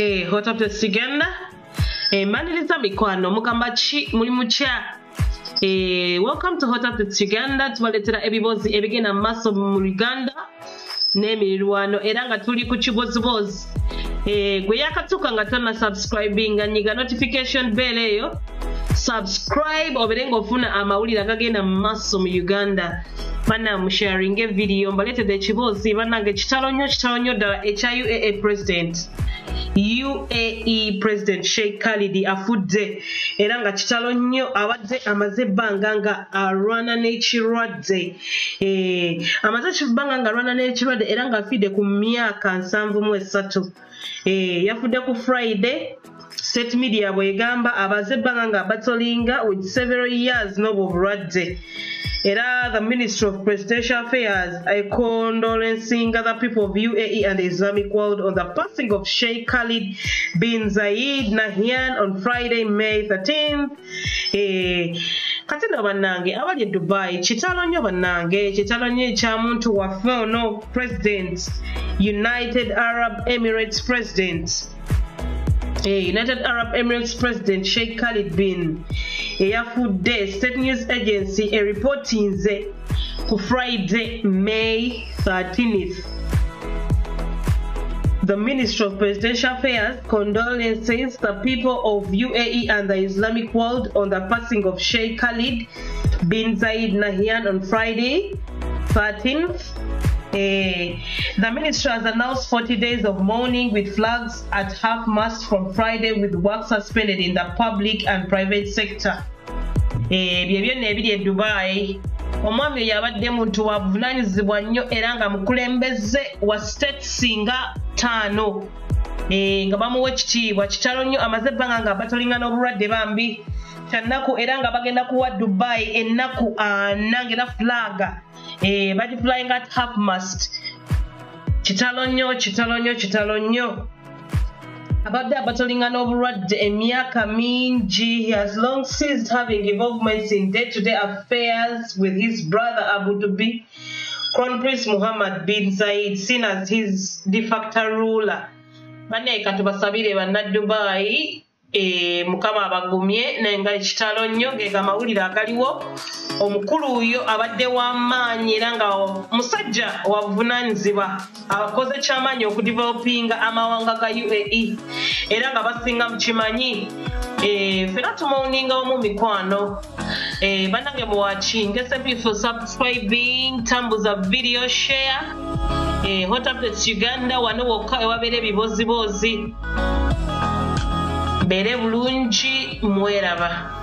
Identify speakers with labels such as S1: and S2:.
S1: Hey, hot up the Uganda. Eh, mbaniriza mikwano mugamba ki muli mukya welcome to hot up the Uganda tubaleetera ebibozi ebigenda mu maaso mu Uganda n'emirirwano era nga tuli ku kibozibozi. Eh, gwe yakatuuka nga tonna subscribinga nyiga notification bell eyo. Subscribe obere ng'ofuna amawulire agagenda mu maaso mu uganda. Bana musharinga evidiyo mbaleetedde ekiboozi bannange kitalo nnyo kitalo nnyo ddala. Ekya uaa president uae president sheikh khalid afudde era nga kitalo nnyo abadde amaze ebbanga nga alwana n'ekirwadde. Eh, amaze ebbanga nga alwana n'ekirwadde era ng'afidde ku myaka nsanvu mu esatu. Eh, yafudde ku friday state media bwegamba abaze ebbanga nga batolinga with several years n'obwo obulwadde era the ministry of presidential affairs condolencing other people of uae and the islamic world on the passing of sheikh bin zayed nahyan on friday may 13th eh, kati nno bannange abali e dubai kitalo nnyo bannange kitalo nnyo ekya muntu waffe ono president united arab emirates president Eh, United Arab Emirates President Sheikh Khalid bin eyafudde State News Agency ereportinze ku Friday May 13th. The Ministry of Presidential Affairs condolences the people of UAE and the Islamic world on the passing of Sheikh Khalid bin Zayed Nahyan on Friday 13th. Eh, the ministry has announced 40 days of mourning with flags at half mast from Friday with work suspended in the public and private sector. Eh, Dubai. Omwami oyo abadde muntu wa buvunaanyizibwa nnyo era nga mukulembeze wa state singa ttaano. Eh, nga bamuwa ekitiibwa kitalo nnyo amaze ebbanga nga batolinga n'obulwadde bambi kyannaku era nga bagenda kuwa dubai ennaku ana ngera fulaga eh, bagi flying at half mast. Kitalo nnyo kitalo nnyo kitalo nnyo abadde abatolinga n'obulwadde emyaka mingi he has long ceased having involvements in day-to-day affairs with his brother abu dhabi crown prince muhammad bin zayed seen as his de facto ruler. Banne katubasabire bannadubai e, mukama abagumye naye nga ekitalo nnyo ge gamawulire agaliwo. Omukulu oyo abadde w'amaanyi era nga musajja wa buvunaanyizibwa akoze kyamaanyi okudevelopinga amawanga ga uae era nga basinga mukimanyi e, fena tumawuningawo mu mikwano. E, bannange muwakinge sepifu subscribing tambuza video share e, hot updates uganda wano wokka ewabeera ebibozibozi bere bulunci ba